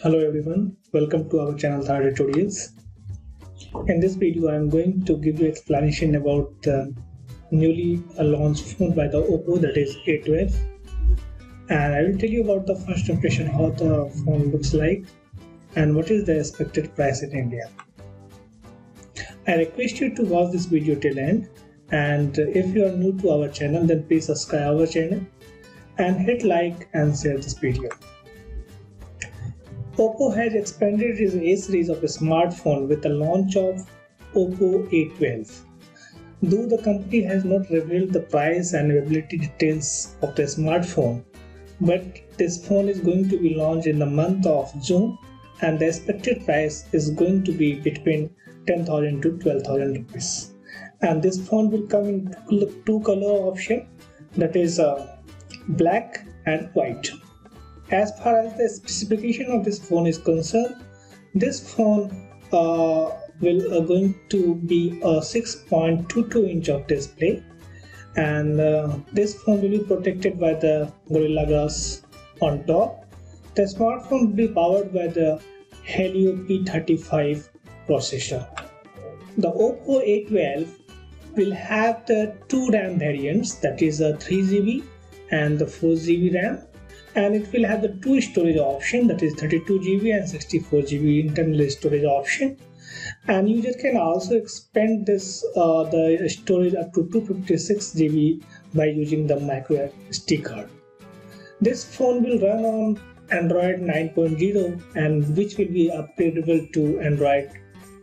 Hello everyone, welcome to our channel Tara Tutorials. In this video I am going to give you explanation about the newly launched phone by the Oppo that is A12 and I will tell you about the first impression how the phone looks like and what is the expected price in India. I request you to watch this video till end and if you are new to our channel then please subscribe our channel and hit like and share this video. Oppo has expanded its A series of a smartphone with the launch of Oppo A12. Though the company has not revealed the price and availability details of the smartphone, but this phone is going to be launched in the month of June and the expected price is going to be between 10,000 to 12,000 rupees. And this phone will come in two color option that is uh, black and white. As far as the specification of this phone is concerned, this phone uh, will uh, going to be a 6.22 inch of display and uh, this phone will be protected by the Gorilla Glass on top. The smartphone will be powered by the Helio P35 processor. The Oppo A12 will have the two RAM variants that is a 3GB and the 4GB RAM and it will have the two storage option that is 32 GB and 64 GB internal storage option and user can also expand this uh, the storage up to 256 GB by using the micro SD card. This phone will run on Android 9.0 and which will be upgradable to Android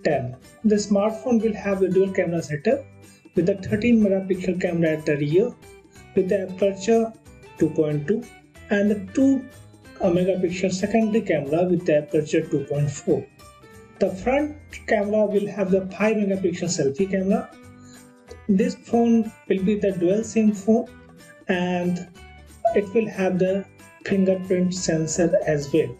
10. The smartphone will have a dual camera setup with a 13 megapixel camera at the rear with the aperture 2.2 and the 2 megapixel secondary camera with the aperture 2.4. The front camera will have the 5 megapixel selfie camera. This phone will be the dual SIM phone and it will have the fingerprint sensor as well.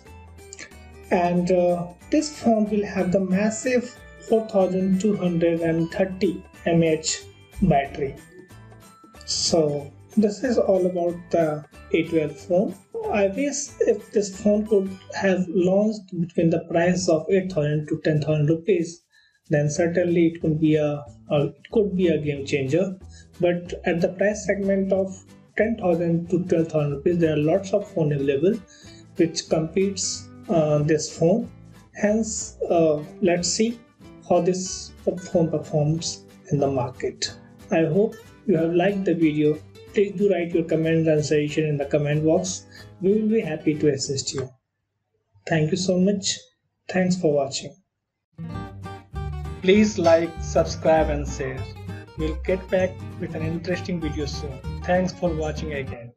And uh, this phone will have the massive 4230 mAh battery. So this is all about the A12 phone. I wish if this phone could have launched between the price of 8000 to 10000 rupees then certainly it could be a, it could be a game changer. But at the price segment of 10000 to 12000 rupees there are lots of phone available which competes uh, this phone. Hence uh, let's see how this phone performs in the market. I hope you have liked the video please do write your comment and suggestion in the comment box. We will be happy to assist you. Thank you so much. Thanks for watching. Please like, subscribe and share. We'll get back with an interesting video soon. Thanks for watching again.